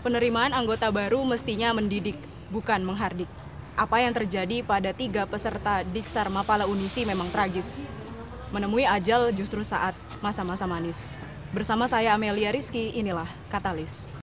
Penerimaan anggota baru mestinya mendidik, bukan menghardik. Apa yang terjadi pada tiga peserta Diksar Mapala Unisi memang tragis. Menemui ajal justru saat masa-masa manis. Bersama saya Amelia Rizky, inilah Katalis.